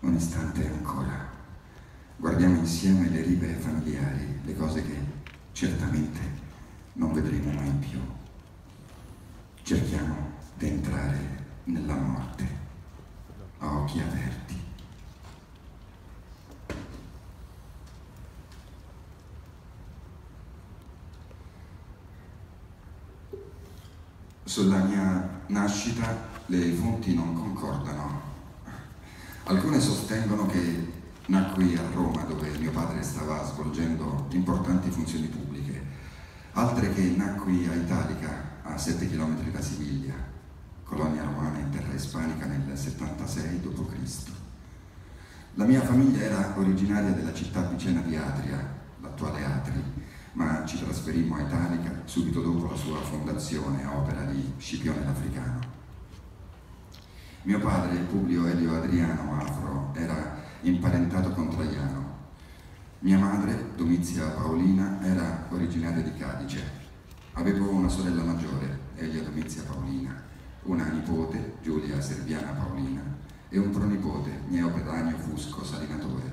Un istante ancora. Guardiamo insieme le rive familiari, le cose che certamente non vedremo mai più. Cerchiamo di entrare nella morte a occhi aperti. Sulla mia nascita le fonti non concordano. Alcune sostengono che nacqui a Roma dove mio padre stava svolgendo importanti funzioni pubbliche, altre che nacqui a Italica a 7 km da Siviglia, colonia romana in terra ispanica nel 76 d.C. La mia famiglia era originaria della città vicina di Atria, l'attuale Atri, ma ci trasferimmo a Italica subito dopo la sua fondazione a opera di Scipione l'Africano. Mio padre, Publio Elio Adriano Afro, era imparentato con Traiano. Mia madre, Domizia Paolina, era originaria di Cadice. Avevo una sorella maggiore, Elia Domizia Paolina, una nipote, Giulia Serviana Paolina, e un pronipote, mio pedanio Fusco Salinatore.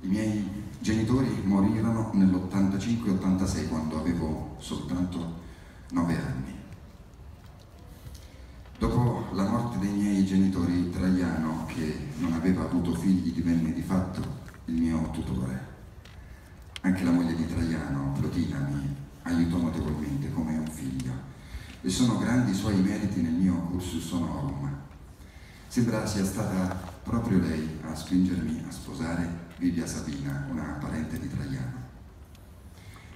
I miei genitori morirono nell'85-86 quando avevo soltanto nove anni. Dopo la morte genitori, Traiano, che non aveva avuto figli, divenne di fatto il mio tutore. Anche la moglie di Traiano, Plotina, mi aiutò notevolmente come un figlio e sono grandi i suoi meriti nel mio cursus honorum. Sembra sia stata proprio lei a spingermi a sposare Vivia Sabina, una parente di Traiano.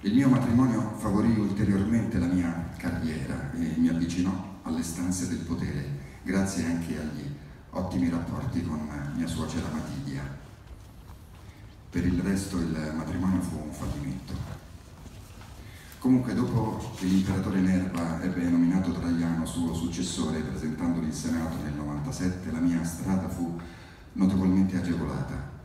Il mio matrimonio favorì ulteriormente la mia carriera e mi avvicinò alle stanze del potere, grazie anche agli ottimi rapporti con mia suocera Matidia. Per il resto il matrimonio fu un fallimento. Comunque dopo che l'imperatore Nerva ebbe nominato Traiano suo successore presentandolo in Senato nel 97, la mia strada fu notevolmente agevolata.